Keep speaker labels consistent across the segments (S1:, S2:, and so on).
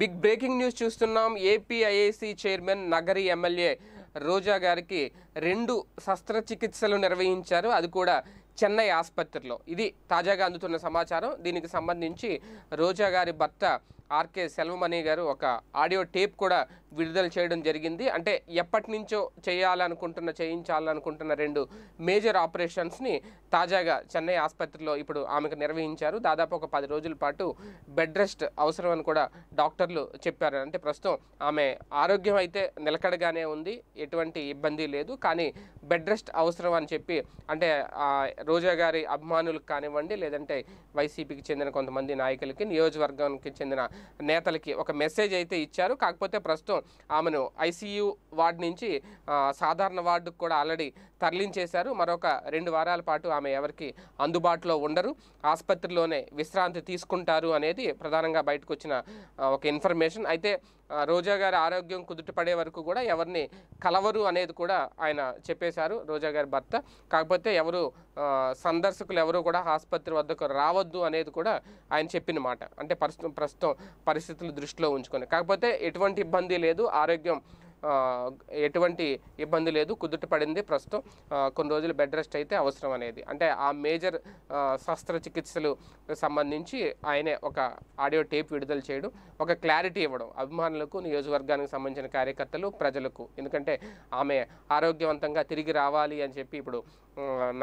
S1: Big breaking news చూస్తున్నాం. APIIC chairman Nagari MLA Roja గారికి రెండు శస్త్రచికిత్సలు నిర్వహించారు. అది కూడా చెన్నై ఆసుపత్రిలో. ఇది తాజాగా అందుతున్న సమాచారం. దీనికి సంబంధించి రోజా గారి భర్త ఆర్కే సెల్వమణి గారు ఒక ఆడియో టేప్ కూడా విడుదల చేయడం జరిగింది. అంటే ఎప్పటి నుంచో చేయాలనుకుంటున్న చేయించాలనుకుంటున్న రెండు మేజర్ ఆపరేషన్స్ని తాజాగా చెన్నై ఆసుపత్రిలో ఇప్పుడు ఆమెకు నిర్వహించారు. దాదాపు ఒక పది రోజుల పాటు బెడ్ రెస్ట్ అవసరం అని కూడా డాక్టర్లు చెప్పారు. అంటే ప్రస్తుతం ఆమె ఆరోగ్యం అయితే నిలకడగానే ఉంది. ఎటువంటి ఇబ్బంది లేదు. కానీ బెడ్ రెస్ట్ అవసరం అని చెప్పి అంటే రోజా గారి అభిమానులకు కానివ్వండి లేదంటే వైసీపీకి చెందిన కొంతమంది నాయకులకి నియోజకవర్గానికి చెందిన నేతలకి ఒక మెసేజ్ అయితే ఇచ్చారు. కాకపోతే ప్రస్తుతం ఆమెను ఐసీయూ వార్డు నుంచి సాధారణ వార్డుకు కూడా ఆల్రెడీ తరలించేశారు. మరొక రెండు వారాల పాటు ఆమె ఎవరికి అందుబాటులో ఉండరు. ఆసుపత్రిలోనే విశ్రాంతి తీసుకుంటారు అనేది ప్రధానంగా బయటకు వచ్చిన ఒక ఇన్ఫర్మేషన్ అయితే రోజా గారి ఆరోగ్యం కుదుటపడే వరకు కూడా ఎవరిని కలవరు అనేది కూడా ఆయన చెప్పేశారు రోజా గారి భర్త. కాకపోతే ఎవరు సందర్శకులు ఎవరు కూడా ఆసుపత్రి వద్దకు రావద్దు అనేది కూడా ఆయన చెప్పిన మాట. అంటే ప్రస్తుతం ప్రస్తుతం పరిస్థితులు దృష్టిలో ఉంచుకొని. కాకపోతే ఎటువంటి ఇబ్బంది లేదు. ఆరోగ్యం ఎటువంటి ఇబ్బంది లేదు. కుదుట పడింది ప్రస్తుతం. కొన్ని రోజులు బెడ్ రెస్ట్ అయితే అవసరం అనేది. అంటే ఆ మేజర్ శస్త్రచికిత్సలు సంబంధించి ఆయనే ఒక ఆడియో టేప్ విడుదల చేయడం ఒక క్లారిటీ ఇవ్వడం అభిమానులకు నియోజకవర్గానికి సంబంధించిన కార్యకర్తలు ప్రజలకు. ఎందుకంటే ఆమె ఆరోగ్యవంతంగా తిరిగి రావాలి అని చెప్పి ఇప్పుడు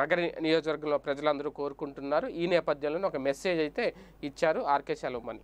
S1: నగర నియోజకవర్గంలో ప్రజలందరూ కోరుకుంటున్నారు. ఈ నేపథ్యంలోనే ఒక మెసేజ్ అయితే ఇచ్చారు ఆర్కే సెలవుమని